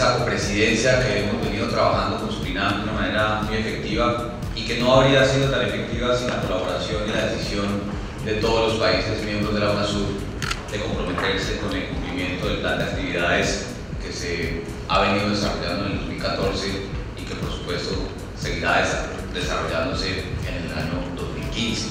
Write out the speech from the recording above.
presidencia que hemos venido trabajando con Surinam de una manera muy efectiva y que no habría sido tan efectiva sin la colaboración y la decisión de todos los países miembros de la UNASUR de comprometerse con el cumplimiento del plan de actividades que se ha venido desarrollando en el 2014 y que por supuesto seguirá desarrollándose en el año 2015.